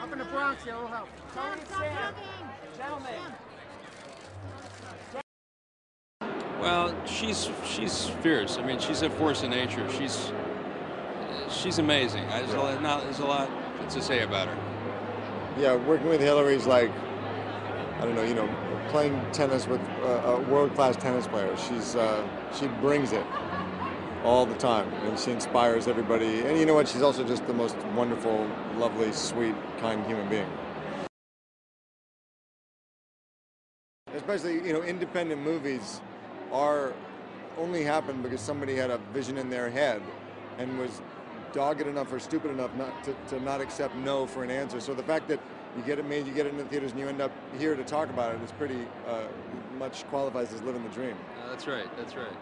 Up in the Bronx, it'll help. Tony, Sam, gentlemen. Well, she's she's fierce. I mean, she's a force of nature. She's she's amazing. I, there's, a lot, not, there's a lot to say about her. Yeah, working with Hilary's like, I don't know, you know, playing tennis with uh, a world-class tennis player. She's uh, she brings it all the time, and she inspires everybody. And you know what? She's also just the most wonderful, lovely, sweet, kind human being. Especially, you know, independent movies are only happen because somebody had a vision in their head and was dogged enough or stupid enough not to, to not accept no for an answer. So the fact that you get it made, you get it in the theaters, and you end up here to talk about it is pretty uh, much qualifies as living the dream. Uh, that's right. That's right.